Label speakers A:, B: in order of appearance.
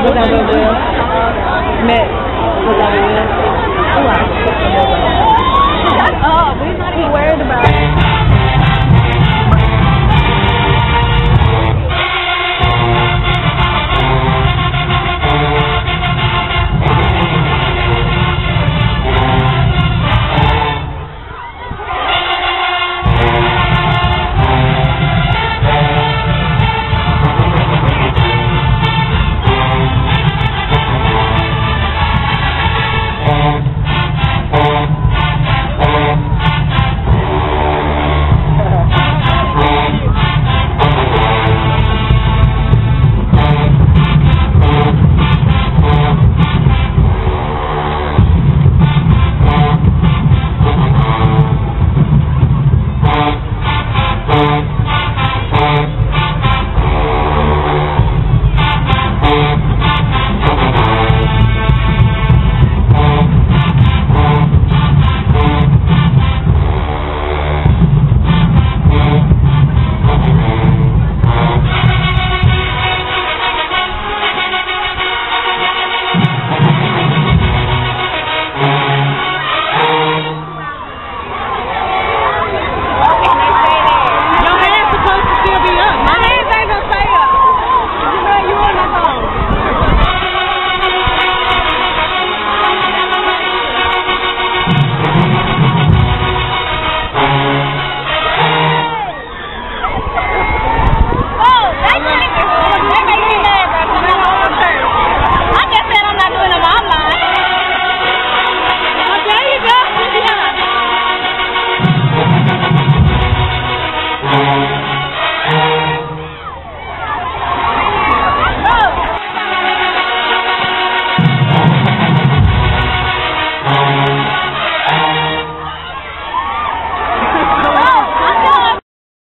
A: Was that real real? Met.